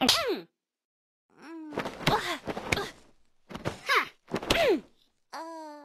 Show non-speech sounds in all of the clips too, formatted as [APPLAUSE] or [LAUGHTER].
Mm. [CLEARS THROAT] Mm. [CLEARS THROAT] Uh.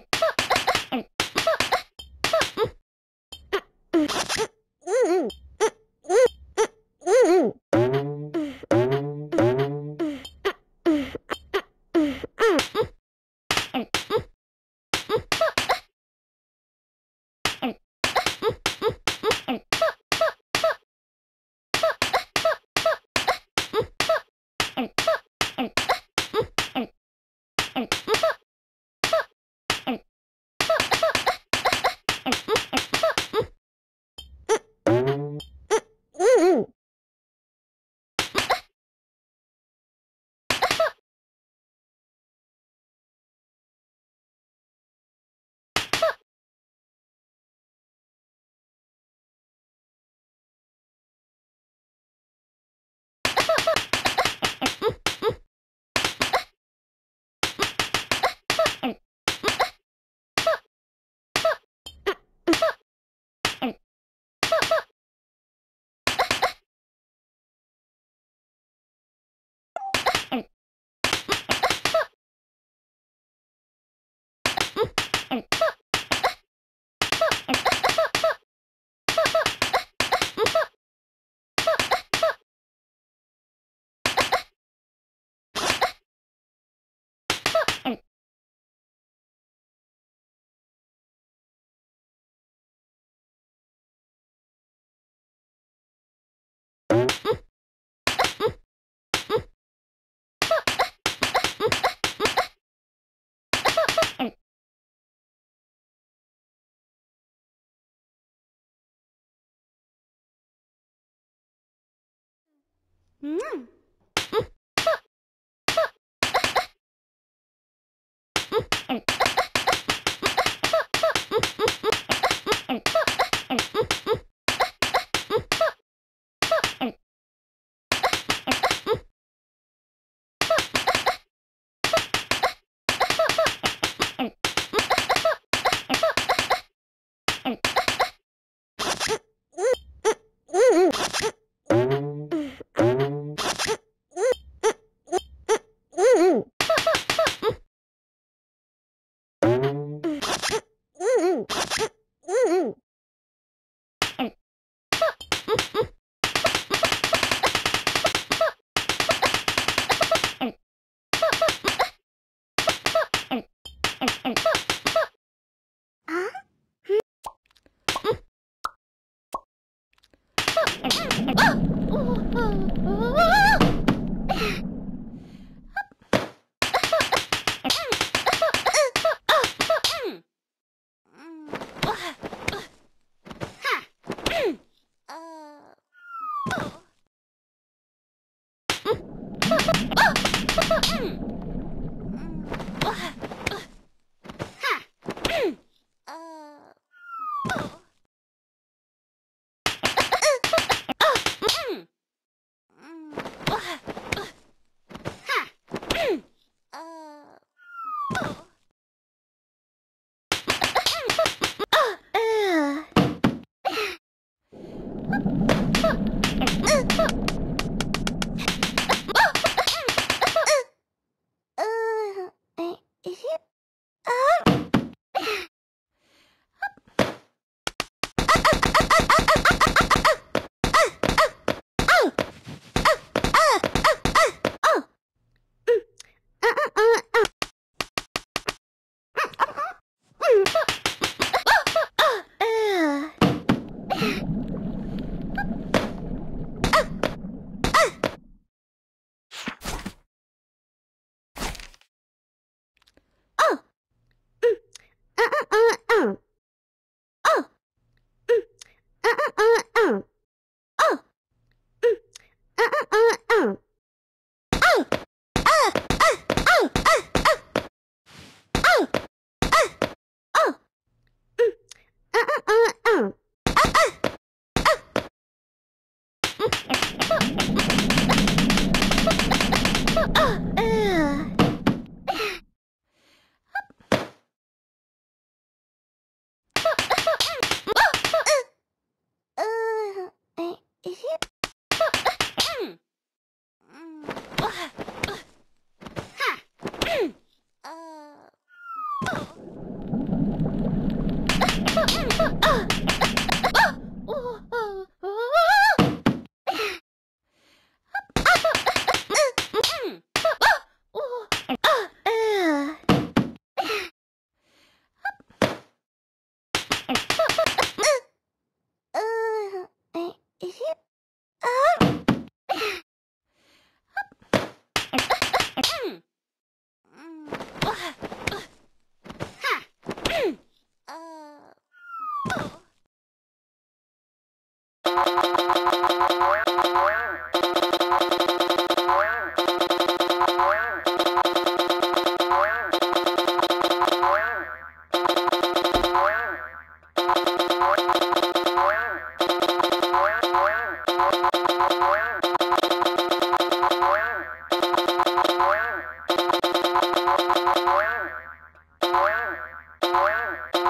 Right. Mm-hmm. うん。Mm. Is it?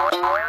Where?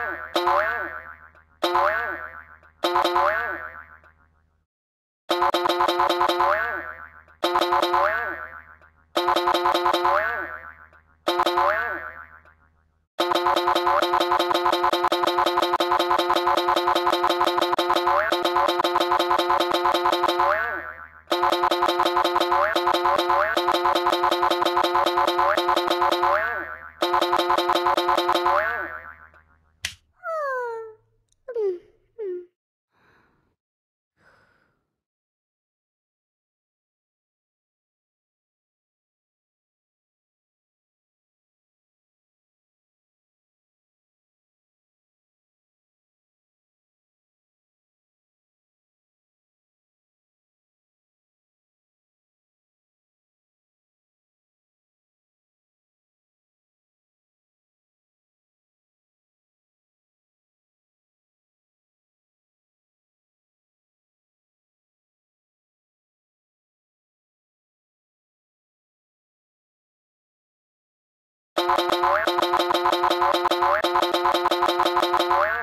Where?